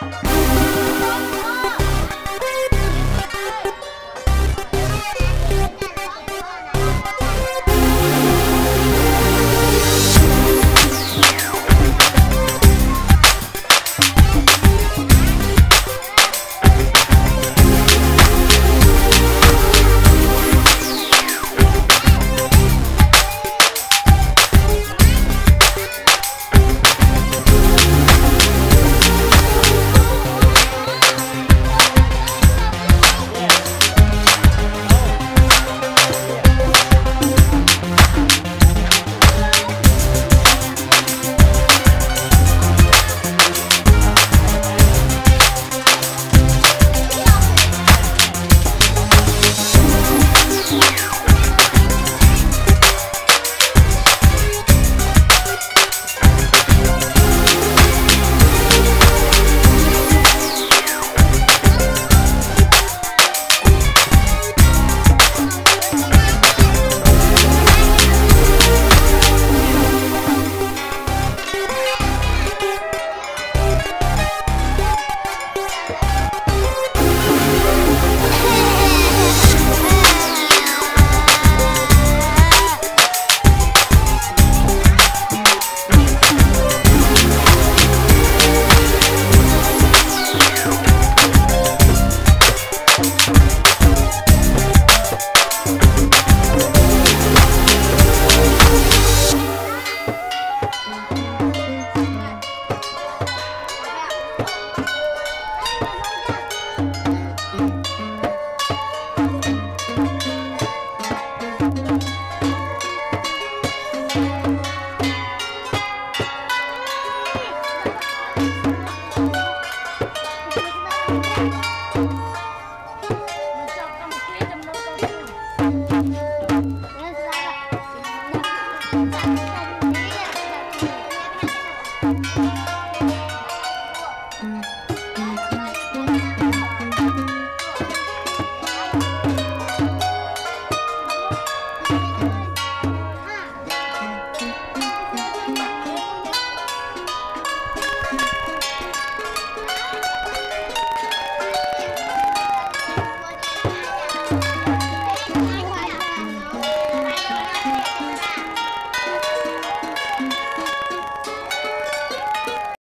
Bye.